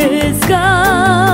sky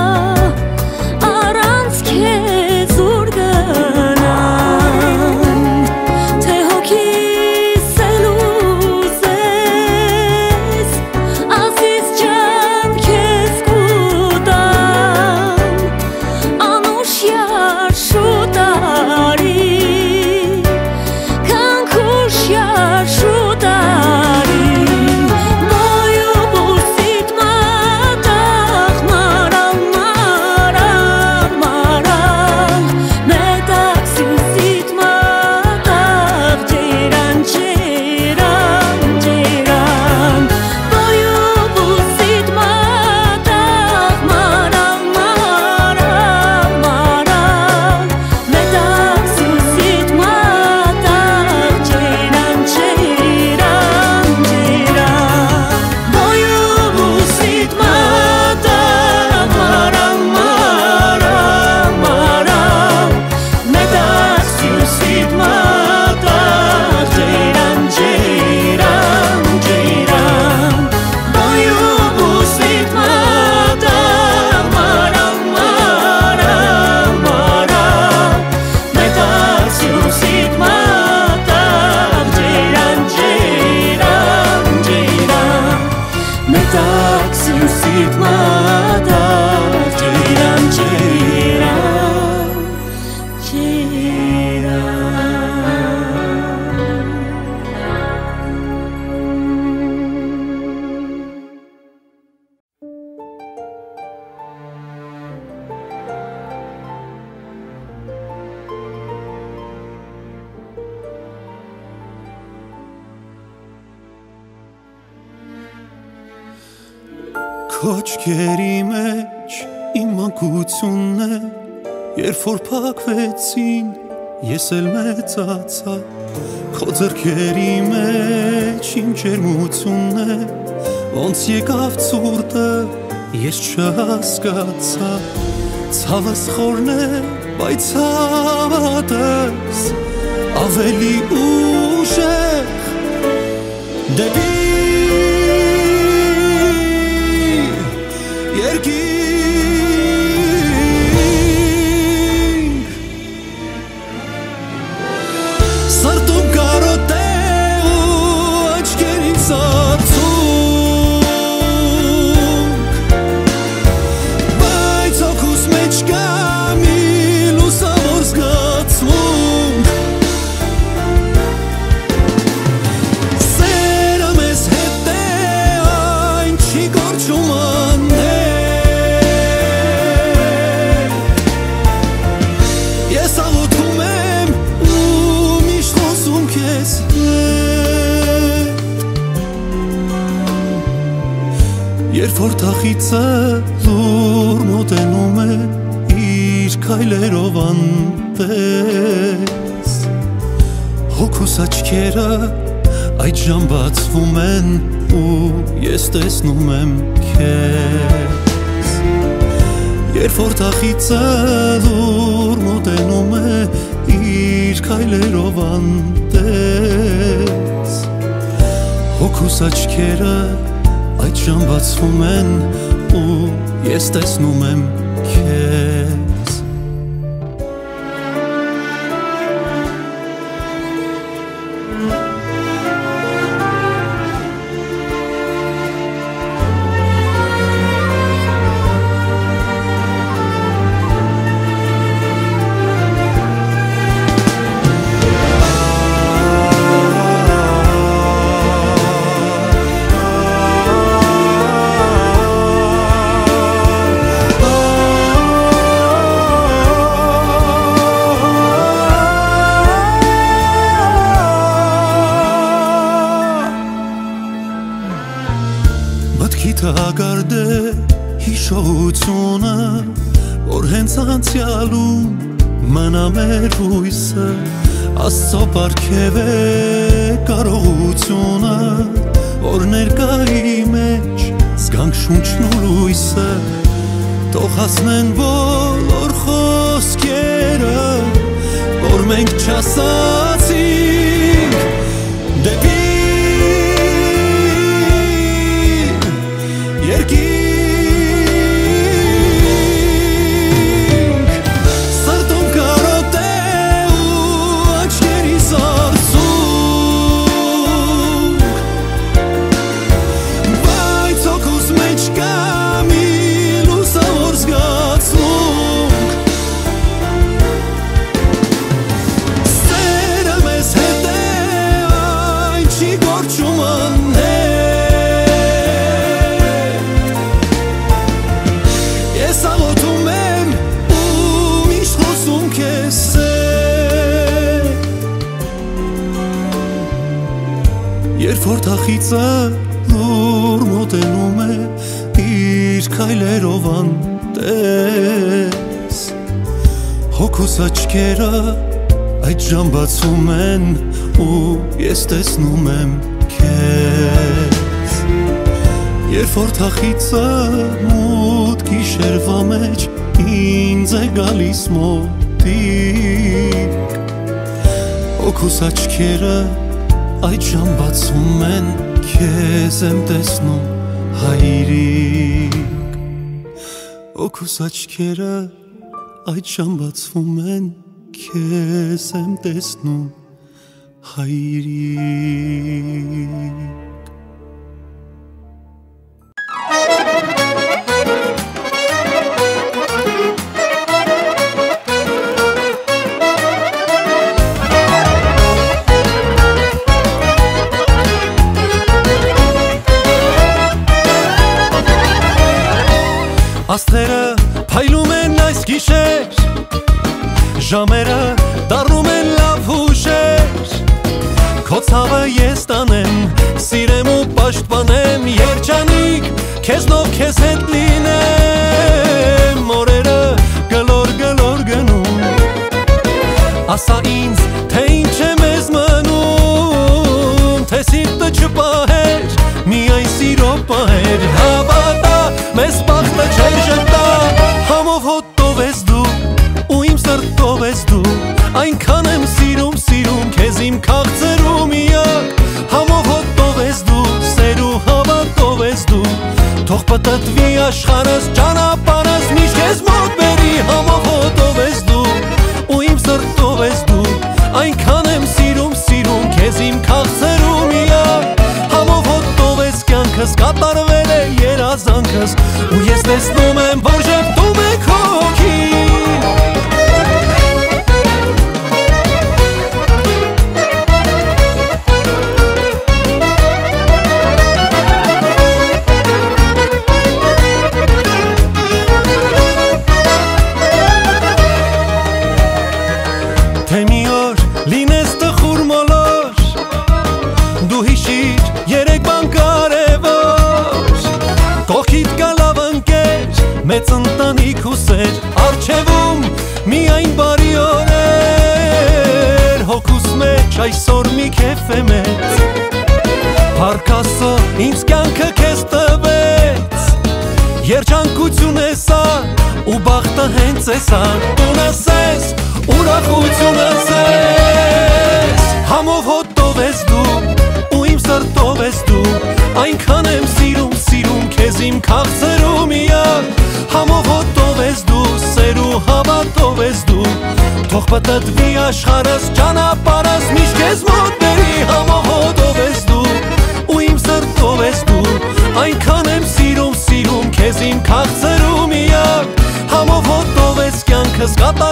էլ մեծացա Քո ձեռքերի մեջ իմ ջերմությունն է Ոնց եկավ ցուրտը ես չհասկացա Ցավս խորն է բայց հավատս ավելի ուժեղ դեպի թախիցը լուր մոտենում է իր քայլերով անտես Հոգուս աչքերը այդ ժամ բացվում են ու ես տեսնում եմ քեզ Երբ որ թախիցը լուր մոտենում է իր քայլերով անտես Հոգուս աչքերը այդ ժամ բացվում են ու ես տեսնում եմ քեզ համար, որ հենց անցյալում մնա մեր հույսը, աստծո պարգև է կարողությունը, որ ներկայի մեջ զգանք շունչն ու լույսը, թող հասնեն բոլոր խոսքերը, որ մենք չասած Երբ որ թախիցը լուր մոտենում է իր քայլերով անտես Հոգուս աչքերը այդ ժամ բացում են ու ես տեսնում եմ քեզ Երբ որ թախիցը մութ գիշերվա մեջ ինձ է գալիս մոտիկ Օքուս աչքերը այդ ժամ բացում են քեզ եմ տեսնում հայրիկ Օքուս աչքերը այդ ժամ բացվում են քեզ եմ տեսնում հայրիկ գիշեր Ժամերը դառնում են լավ հուշեր Քո ցավը ես տանեմ Սիրեմ ու պաշտպանեմ Երջանիկ քեզնով քեզ հետ լինեմ Օրերը գլոր գլոր գնում Ասա ինձ թե ինչ է մեզ մնում Թե սիրտը չպահեր Միայն սիրո պահեր Հավատա մեզ բախտը չեր Թող պտտվի աշխարհս, ճանապարհս միշտ քեզ մոտ բերի Համով հոտով ես դու ու իմ սրտով ես դու Այնքան եմ սիրում, սիրում քեզ իմ քաղցրու միակ Համով հոտով ես կյանքս, կատարվել է երազանքս Ու ես տեսնում եմ, որ սա Տուն ասես ուրախությունը զես Համով հոտով ես դու ու իմ սրտով ես դու Այնքան եմ սիրում, սիրում քեզ իմ քաղցրու միակ Համով հոտով ես դու, սեր ու հավատով ես դու Թող պտտվի աշխարհս,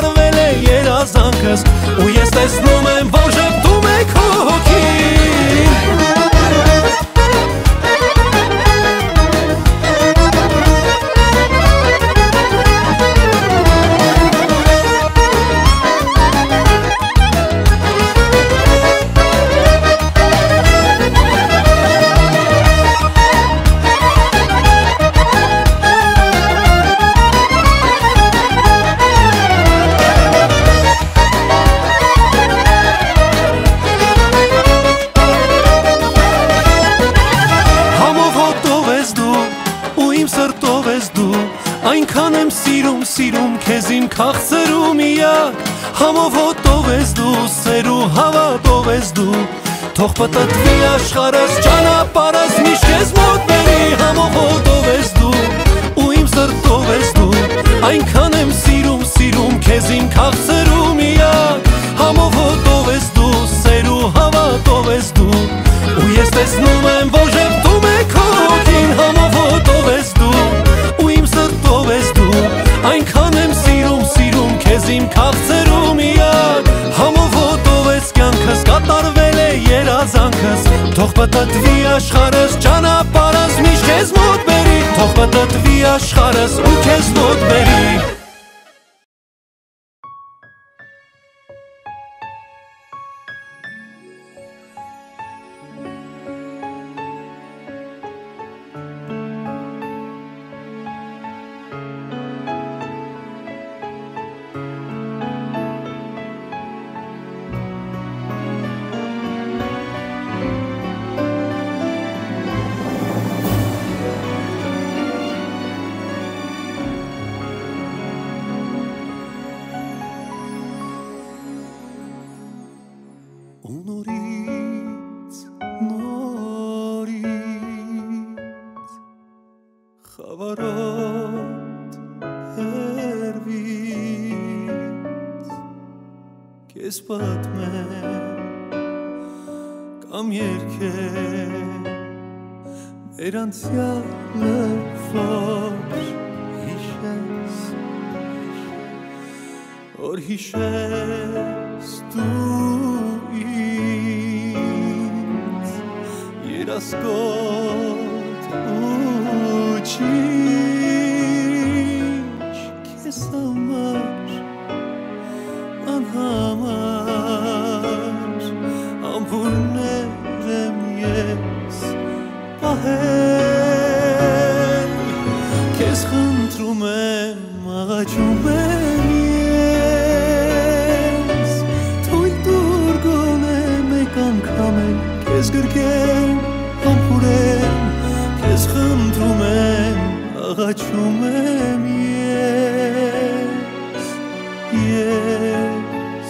կատարվել է երազանքս Ու ես տեսնում եմ, որ ժպտում է քո հոգին քաղցրու միակ Համով հոտով ես դու, սերու հավատով ես դու Թող պտտվի աշխարհս ճանապարհս միշտ ես մոտ բերի Համով հոտով ես դու ու իմ սրտով ես դու Այնքան եմ սիրում, սիրում քեզ իմ քաղցրու միակ Համով հոտով ես դու, սերու հավատով ես դու Ու ես տեսնում եմ, որ Թող պտտվի աշխարհս ճանապարհս միշտ քեզ մոտ բերի Թող պտտվի աշխարհս ու քեզ մոտ բերի քեզ պատմեմ կամ երկեմ մեր անցյալը որ հիշես որ հիշես դու ինձ երասկոտ ու չիչ պահել քեզ խնդրում եմ աղաչում եմ ես թույլ դուր գոնե մեկ անգամ եմ քեզ գրկեմ ամբուրեմ քեզ խնդրում եմ աղաչում եմ ես ես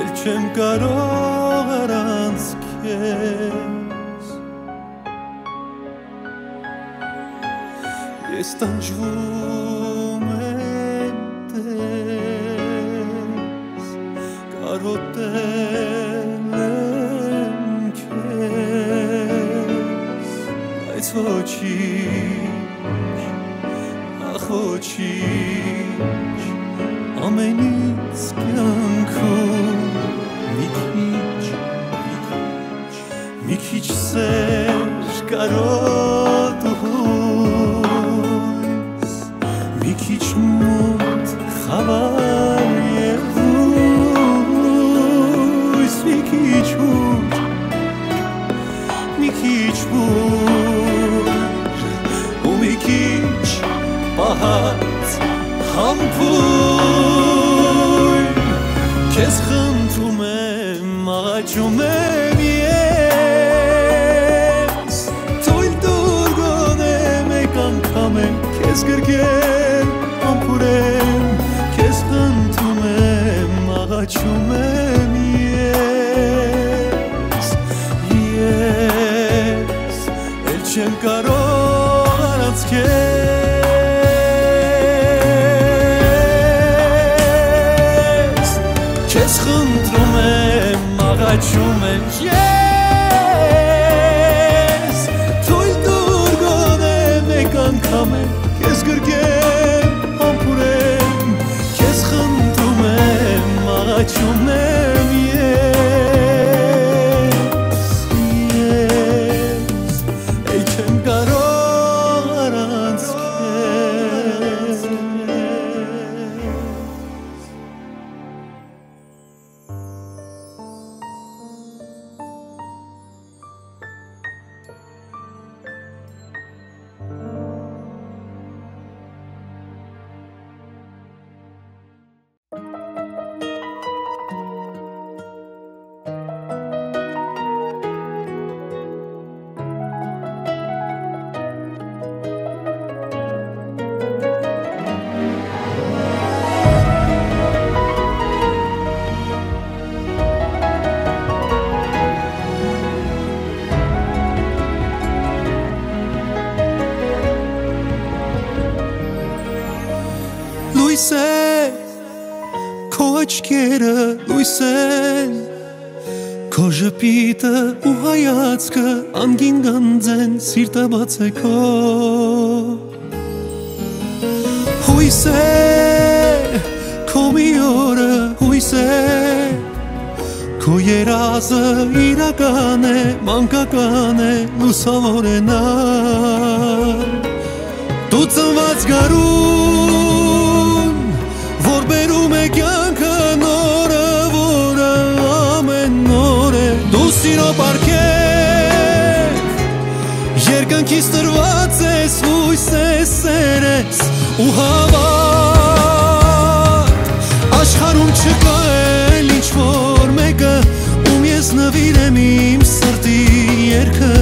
էլ չեմ կարող ես տանջվում եմ տես կարոտել եմ քեզ բայց ոչինչ ախ ոչինչ ամենից կյանքում մի քիչ մի քիչ սեր կարոտուս մոտ աղաչում եմ ես ես էլ չեմ կարող առանց քեզ քեզ խնդրում եմ աղաչում եմ ես ժպիտը ու հայացքը անգին գանձեն սիրտը բաց է քո Հույս է քո մի օրը հույս է Քո երազը իրական է, մանկական է, լուսավոր է նա Դու ծնված գարուն, որ բերում է կյանքը է Դու սիրո պարքև, երկնքից տրված ես, հույս ես, սեր ես ու հավատ Աշխարում չկա էլ ինչ-որ մեկը, ում ես նվիրեմ իմ սրտի երկը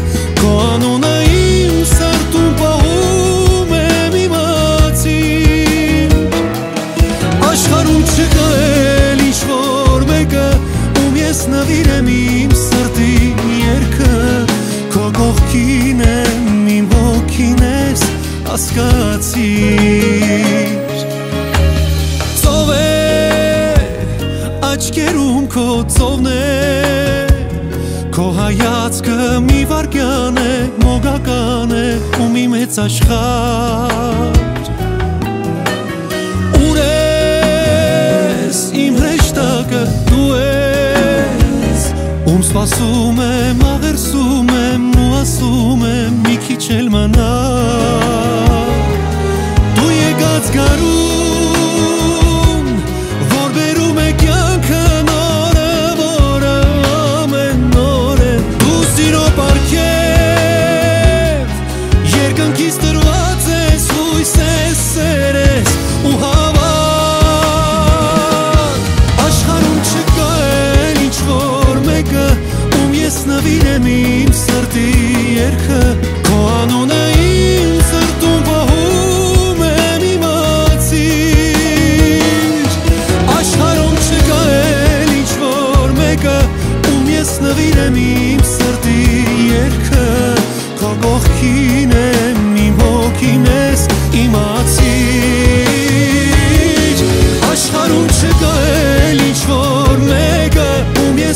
հասկացիր Ծով է, աչկերում քո ծովն է Քո հայացքը մի վարկյան է, մոգական է ու մի մեծ աշխար Ուր ես, իմ հրեշտակը դու ես Ում սպասում եմ, աղերսում եմ ու ասում եմ մի քիչ էլ մնա Դու եկած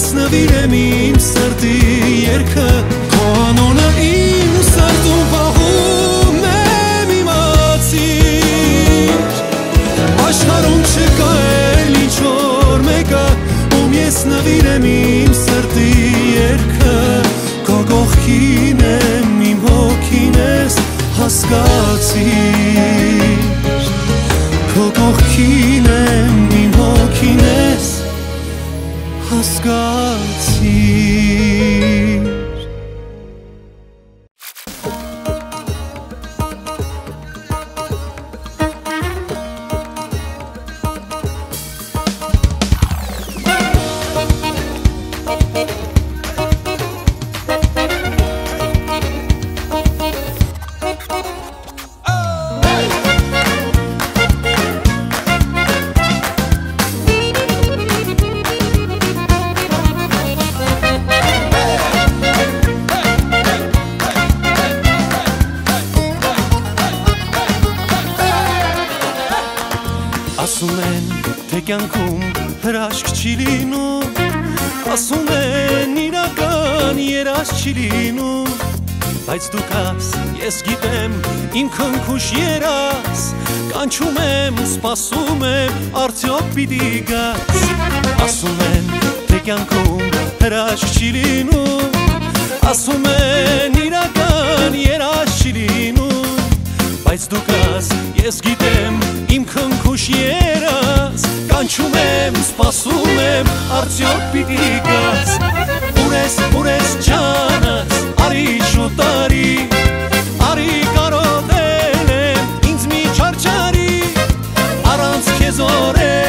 ես նվիրեմ իմ սրտի երկը Քո անունը իմ սրտում պահում եմ իմացիր Աշխարում չկա էլ ինչ-որ մեկը, ում ես նվիրեմ իմ սրտի երկը Քո կողքին եմ, իմ հոգին ես, հասկացիր Քո կողքին եմ, իմ պիտի գաս Ասում են, թե կյանքում հրաշք չի լինում Ասում են, իրական երաս չի լինում Բայց դու կաս, ես գիտեմ, իմ քնքուշ երաս Կանչում եմ, սպասում եմ, արդյոք պիտի գաս Ուր ես, ուր ես ջանս, արի շուտ արի Արի կարոտել եմ, ինձ մի չարչարի Առանց քեզ օրերս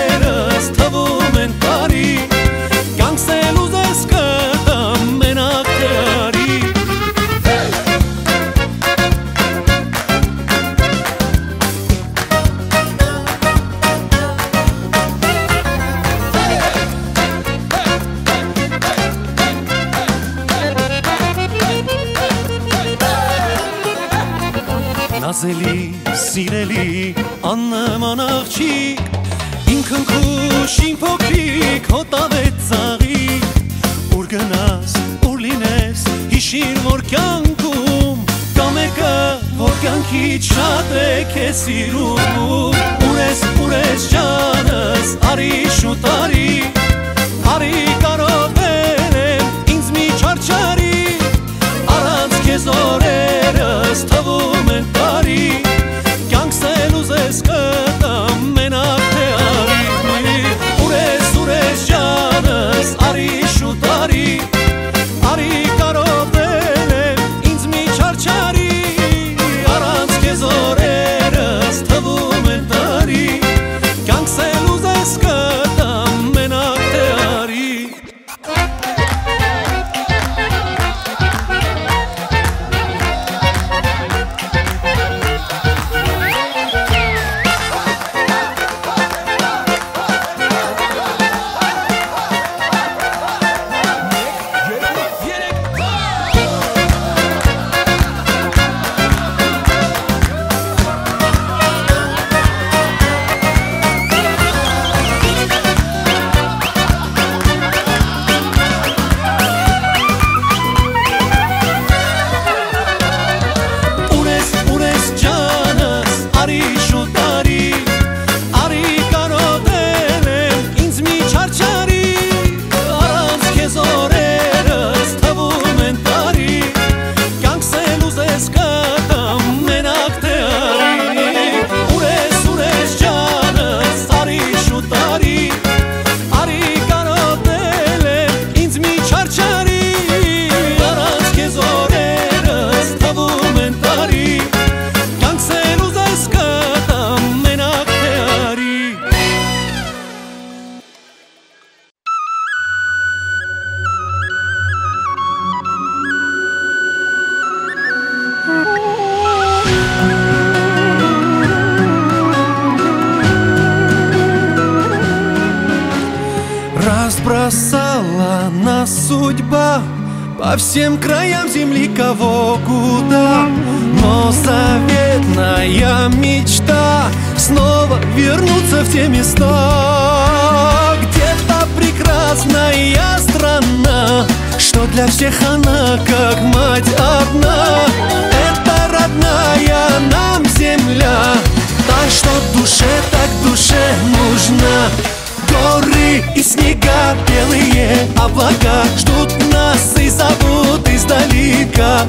облака Ждут нас и зовут издалека.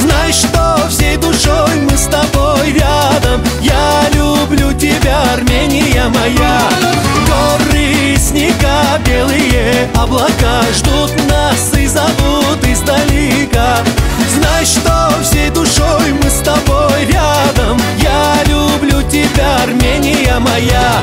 Знай, что всей душой мы с тобой рядом. Я люблю тебя, Армения моя. Горы, снега, белые облака Ждут нас и зовут издалека. Знай, что всей душой мы с тобой рядом. Я люблю тебя, Армения моя.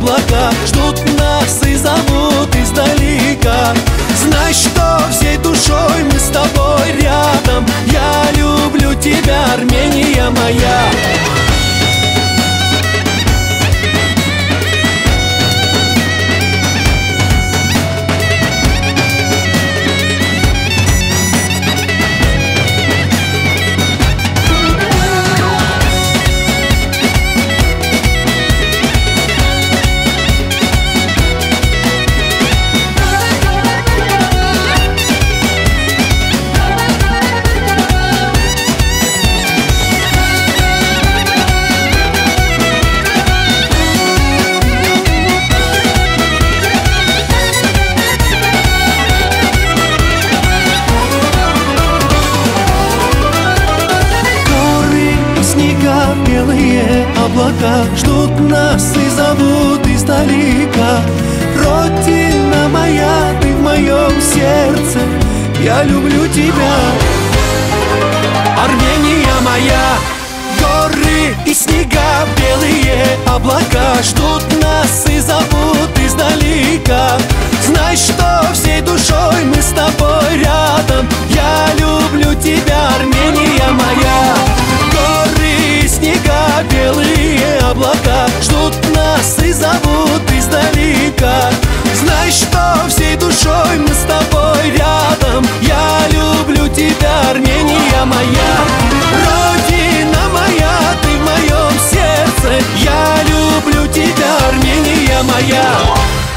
облака Ждут нас и зовут издалека. Знай, что всей душой мы с тобой рядом. Я люблю тебя, Армения моя. большой, мы с тобой рядом. Я люблю тебя, Армения моя. Родина моя, ты в моем сердце. Я люблю тебя, Армения моя.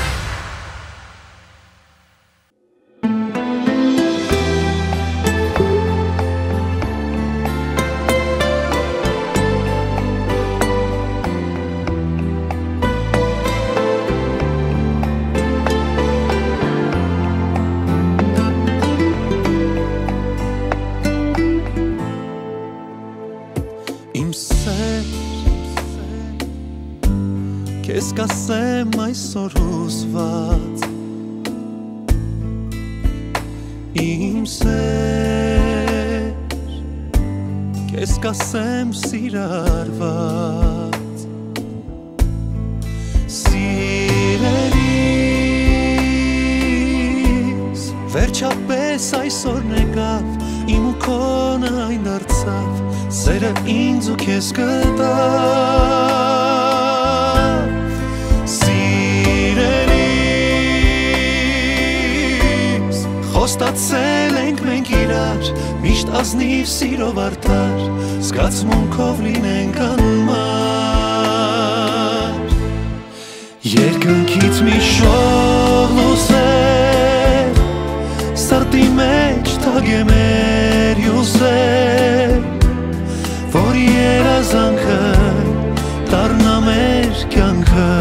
Խոստացել ենք մենք իրար, միշտ ազնիվ սիրով արդար, զգացմունքով լինենք անմար։ Երկնքից մի շող լուսել, սրտի մեջ թագեմ էր յուսել, որ երազանքը, տարնա մեր կյանքը,